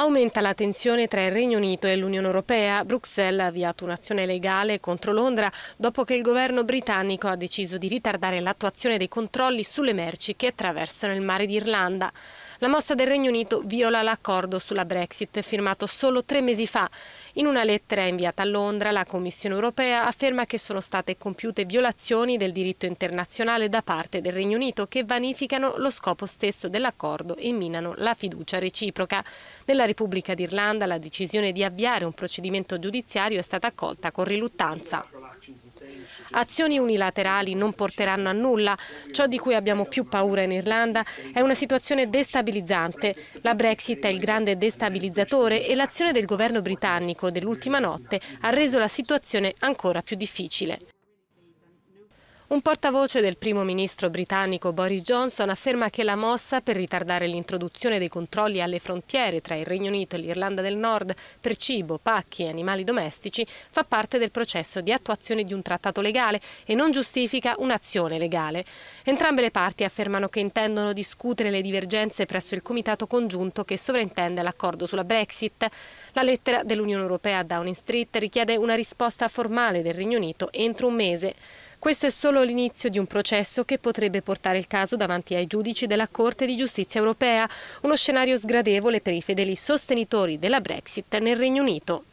Aumenta la tensione tra il Regno Unito e l'Unione Europea. Bruxelles ha avviato un'azione legale contro Londra dopo che il governo britannico ha deciso di ritardare l'attuazione dei controlli sulle merci che attraversano il mare d'Irlanda. La mossa del Regno Unito viola l'accordo sulla Brexit firmato solo tre mesi fa. In una lettera inviata a Londra, la Commissione europea afferma che sono state compiute violazioni del diritto internazionale da parte del Regno Unito che vanificano lo scopo stesso dell'accordo e minano la fiducia reciproca. Nella Repubblica d'Irlanda la decisione di avviare un procedimento giudiziario è stata accolta con riluttanza. Azioni unilaterali non porteranno a nulla. Ciò di cui abbiamo più paura in Irlanda è una situazione destabilizzante. La Brexit è il grande destabilizzatore e l'azione del governo britannico dell'ultima notte ha reso la situazione ancora più difficile. Un portavoce del primo ministro britannico Boris Johnson afferma che la mossa per ritardare l'introduzione dei controlli alle frontiere tra il Regno Unito e l'Irlanda del Nord per cibo, pacchi e animali domestici fa parte del processo di attuazione di un trattato legale e non giustifica un'azione legale. Entrambe le parti affermano che intendono discutere le divergenze presso il comitato congiunto che sovrintende l'accordo sulla Brexit. La lettera dell'Unione Europea a Downing Street richiede una risposta formale del Regno Unito entro un mese. Questo è solo l'inizio di un processo che potrebbe portare il caso davanti ai giudici della Corte di Giustizia europea, uno scenario sgradevole per i fedeli sostenitori della Brexit nel Regno Unito.